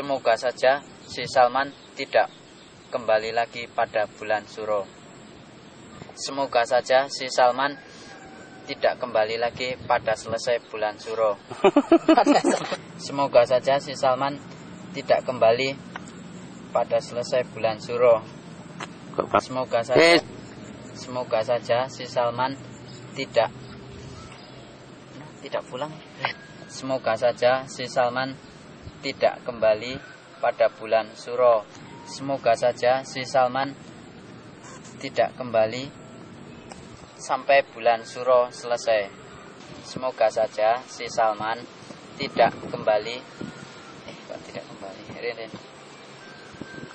Semoga saja si Salman tidak kembali lagi pada bulan Suro. Semoga saja si Salman tidak kembali lagi pada selesai bulan Suro. Semoga saja si Salman tidak kembali pada selesai bulan Suro. Semoga saja Semoga saja si Salman tidak tidak pulang. Semoga saja si Salman tidak kembali pada bulan Suro. Semoga saja si Salman tidak kembali sampai bulan Suro selesai. Semoga saja si Salman tidak kembali eh kok tidak kembali. Rin, Rin.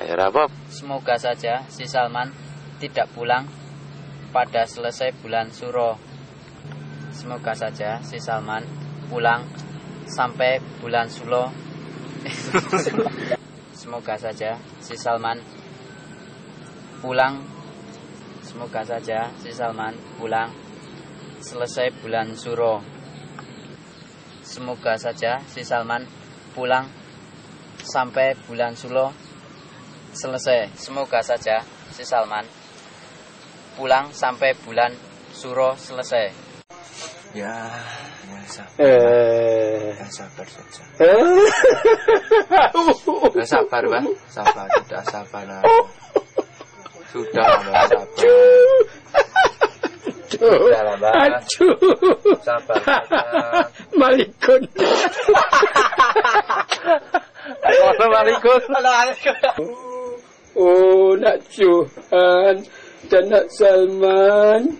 Apa? Semoga saja si Salman tidak pulang pada selesai bulan Suro. Semoga saja si Salman pulang sampai bulan Sulo. Semoga saja si Salman pulang. Semoga saja si Salman pulang selesai bulan Suro. Semoga saja si Salman pulang sampai bulan Sulo selesai. Semoga saja si Salman pulang sampai bulan Suro selesai. Ya, ya sabar. Eh. Ya, sabar saja. Ya, sabar, Pak. Sabar, sudah sabar. Nah. Sudah, Mbak, sabar. Sudah Mbak. Aduh. Sabar. Malikun. Assalamualaikum. Oh, nak Johan dan nak Salman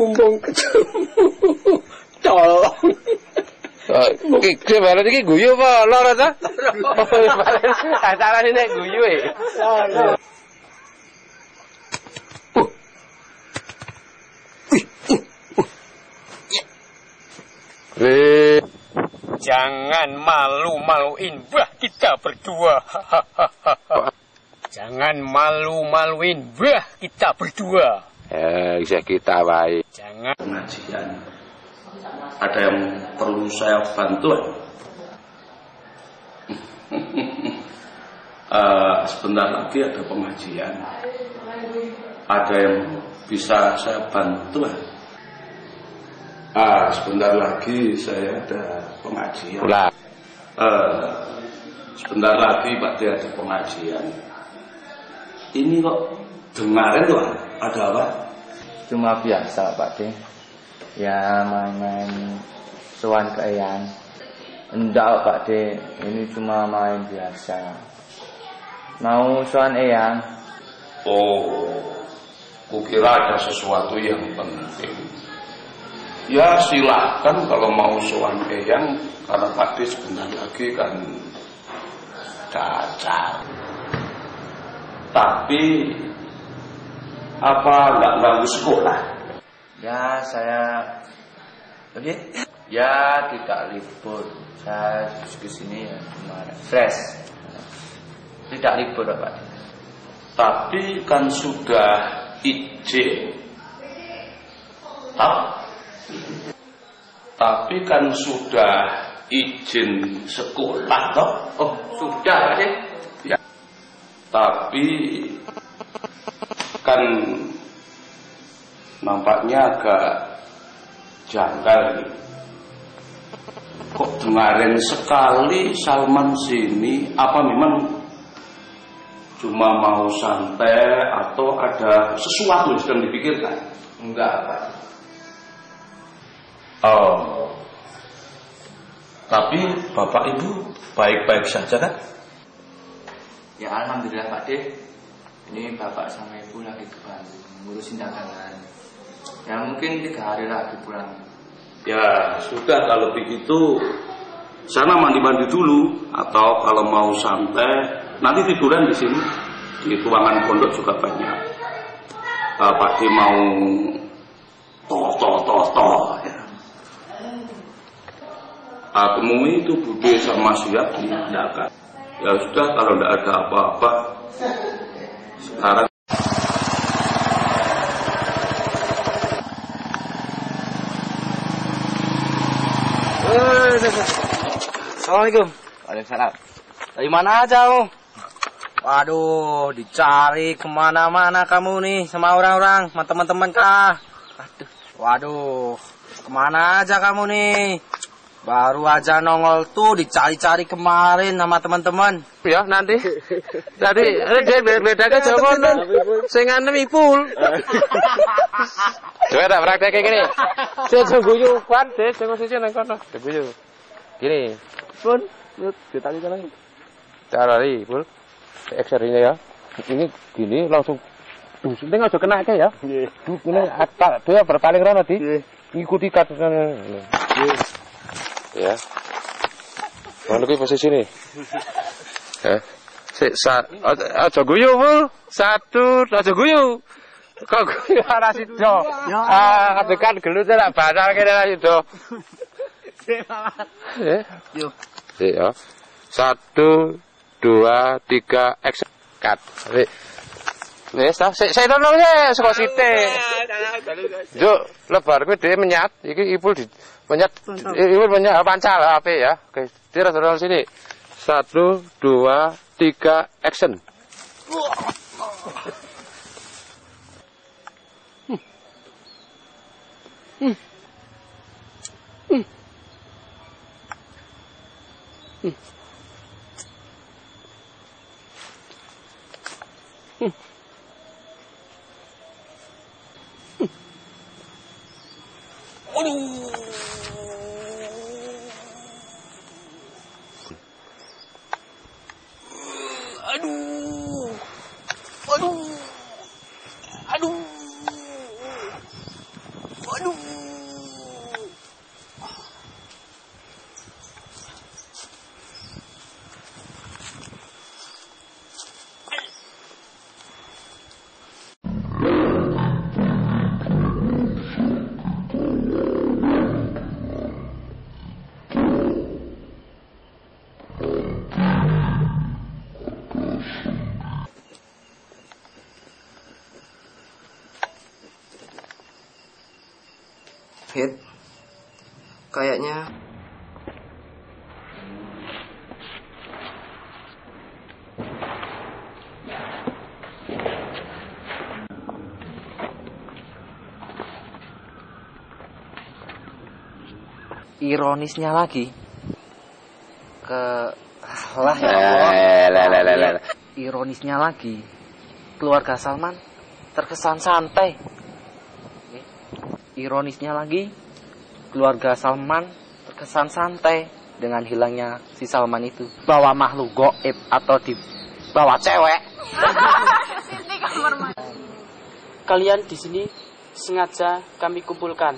mumpung ketemu. Tolong. Ki ki balen iki guyu apa lara ta? Acarane nek guyu e. Re Jangan malu-maluin bah kita berdua. Jangan malu-maluin bah kita berdua. eh bisa kita wae. Jangan pengajian. Ada yang perlu saya bantu? Eh, sebentar lagi ada pengajian. Ada yang bisa saya bantu? Ah, sebentar lagi saya ada pengajian. Eh, sebentar lagi Pak D ada pengajian. Ini kok dengarin tuh ada apa? Cuma biasa Pak De. Ya main-main suan ke Eyang. Enggak Pak De, ini cuma main biasa. Mau suan Eyang? Oh, kukira ada sesuatu yang penting. Ya silahkan kalau mau sowan eyang karena tadi sebentar lagi kan dacar. Tapi apa nggak ganggu sekolah? Ya saya Oke. Ya tidak libur. Saya ke sini ya cuma fresh. Tidak libur Pak. Tapi kan sudah izin. Tahu? Tapi kan sudah izin sekolah toh? Oh sudah Pak. Ya. Tapi kan nampaknya agak janggal nih. Kok dengarin sekali Salman sini apa memang cuma mau santai atau ada sesuatu yang sedang dipikirkan? Enggak Pak. De. Oh. Tapi Bapak Ibu baik-baik saja kan? Ya alhamdulillah Pak De. Ini bapak sama ibu lagi ke Bandung ngurusin dagangan. Ya mungkin tiga hari lagi pulang. Ya sudah kalau begitu sana mandi-mandi dulu atau kalau mau santai nanti tiduran di sini di ruangan pondok juga banyak. Uh, D mau toh toh ya. Uh, temui itu Bude sama siap diadakan. Ya sudah kalau tidak ada apa-apa sekarang Assalamualaikum. Waalaikumsalam. Dari mana aja lu? Waduh, dicari ke mana-mana kamu nih sama orang-orang, sama teman-teman kah? Aduh, waduh, ke mana aja kamu nih? Baru aja nongol tuh dicari-cari kemarin sama teman-teman. Ya nanti. Tadi ada dia bedanya Jawa no. Sing anem ipul. Coba tak praktek gini. Saya sing guyu kan, deh sing sisi nang kono. Guyu. Gini. Pun, yuk ditali sana. Cari, pul. Ekserinya ya. Ini gini langsung Dus, ini aja kena aja ya. Nggih. Ini tak dia berpaling rono di. Ikuti katusan. Ya. Mana ki posisi nih? Eh. Si, sa, aja guyu, Bu. Satu, aja guyu. Kok guyu ora sido. Ah, tekan gelut ora basal kene ora sido. Yuk. Si, ya. Satu, dua, tiga, action. Cut. Wis. Wis ta, sik sik tolong ya saka sithik. Juk, lebar kuwi dhewe menyat, iki ipul di menyat ipul menyat pancal ape ya. Oke, tira terus sini. Satu, dua, tiga, action. おろ Kayaknya. Ironisnya lagi. Ke lah ya Allah. Eh, lah, lah, lah, lah. ironisnya lagi. Keluarga Salman terkesan santai ironisnya lagi keluarga Salman terkesan santai dengan hilangnya si Salman itu bawa makhluk goib atau di bawa cewek kalian di sini sengaja kami kumpulkan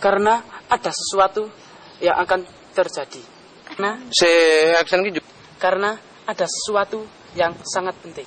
karena ada sesuatu yang akan terjadi. Nah, Si karena ada sesuatu yang sangat penting.